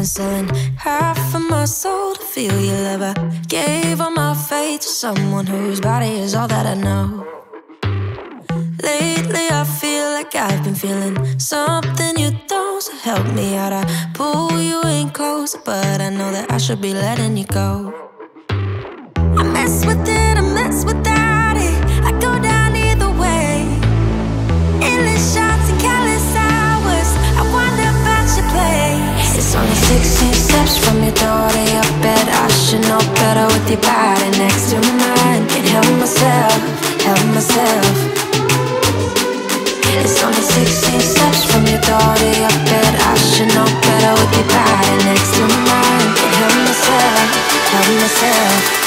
been selling half of my soul to feel your love. I gave all my faith to someone whose body is all that I know. Lately, I feel like I've been feeling something you don't. So help me out. I pull you in closer, but I know that I should be letting you go. I mess with it, your body next to mine. Can't help myself, help myself. It's only 16 steps from your door to your bed. I should know better with your body next to mine. Can't help myself, help myself.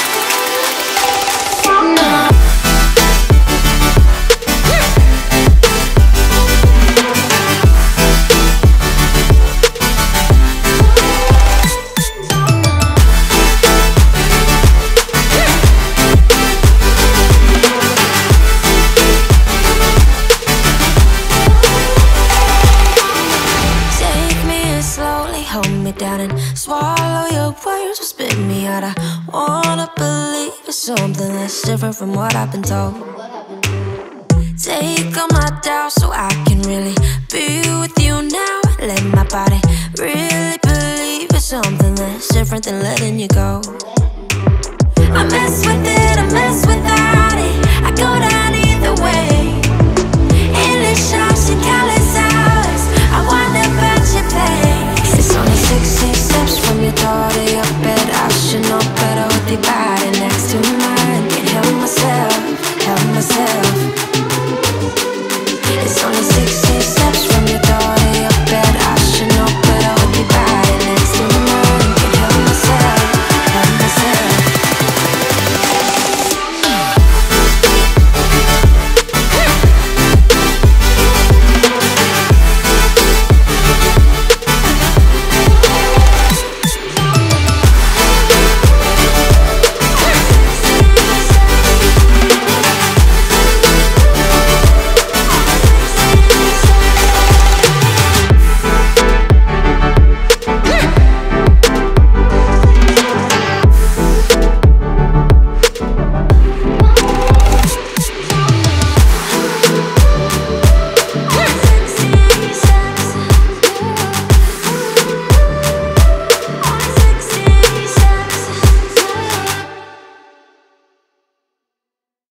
Hold me down and swallow your words or spit me out. I wanna believe it's something that's different from what I've been told. Take all my doubts so I can really be with you now. Let my body really believe it's something that's different than letting you go. I mess with it, I mess without it.